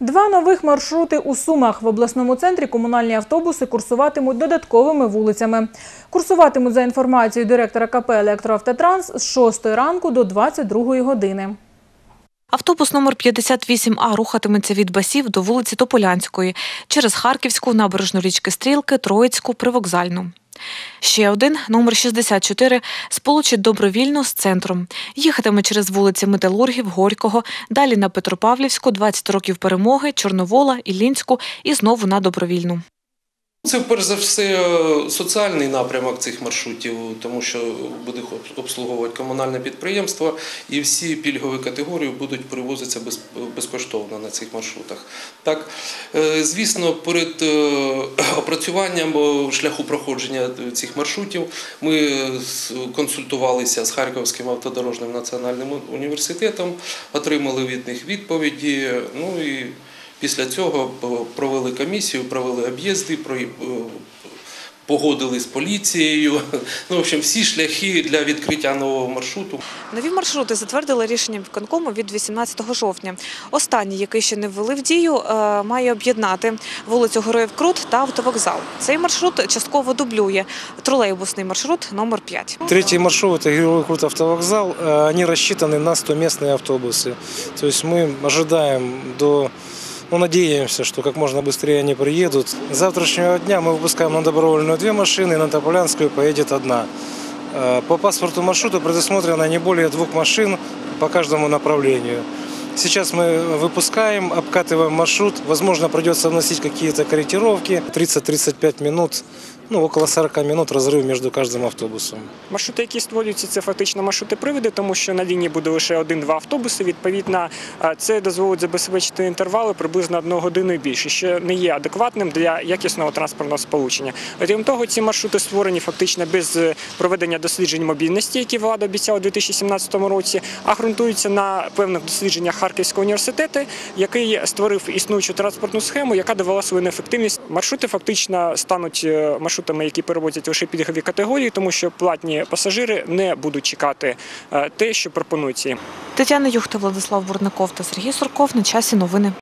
Два нових маршрути у Сумах. В обласному центрі комунальні автобуси курсуватимуть додатковими вулицями. Курсуватимуть за інформацією директора КП «Електроавтотранс» з 6 ранку до 22 години. Автобус номер 58А рухатиметься від Басів до вулиці Тополянської через Харківську, набережну річки Стрілки, Троїцьку, Привокзальну. Ще один, номер 64, сполучить добровільно з центром. Їхатиме через вулиці Металургів, Горького, далі на Петропавлівську, 20 років перемоги, Чорновола, Іллінську і знову на добровільну. Це перш за все соціальний напрямок цих маршрутів, тому що буде обслуговувати комунальне підприємство, і всі пільгові категорії будуть перевозитися без- безкоштовно на цих маршрутах. Так, е, звісно, перед е, опрацюванням шляху проходження цих маршрутів ми консультувалися з Харківським автодорожним національним університетом, отримали від них відповіді. Ну і Після цього е, провели комісію, провели об'їзди, про- е, погодили з поліцією. Ну, в общем, всі шляхи для відкриття нового маршруту. Нові маршрути затвердили рішенням виконкому від 18 жовтня. Останній, який ще не ввели в дію, е, має об'єднати вулицю Героїв Крут та автовокзал. Цей маршрут частково дублює тролейбусний маршрут номер 5. Третий маршрут – это Герой Крут автовокзал. Э, Они рассчитаны на 100-местные автобусы. То есть мы ожидаем до... Ну, надеемся, что как можно быстрее они приедут. С завтрашнего дня мы выпускаем на добровольную две машины, на Тополянскую поедет одна. Э, По паспорту маршрута предусмотрено не более двух машин по каждому направлению. Сейчас мы выпускаем, обкатываем маршрут. Возможно, придется вносить какие-то корректировки. 30-35 минут, ну, около 40 минут разрыв между каждым автобусом. Маршрути, які створюються, це фактично маршрути приводи, тому що на лінії буде лише один-два автобуси. Відповідно, е, це дозволить забезпечити інтервали приблизно одну годину і більше, що не є адекватним для якісного транспортного сполучення. Крім того, ці маршрути створені фактично без е, проведення досліджень мобільності, які влада обіцяла у 2017 році, а ґрунтуються на певних дослідженнях Харківського університету, який створив існуючу транспортну схему, яка довела свою неефективність. Маршрути фактично стануть е, маршрутами, які перевозять лише пільгові категорії, тому що платні пасажири не будуть чекати е, те, що пропонують їм. Тетяна Юхта, Владислав Бурников та Сергій Сурков на часі новини.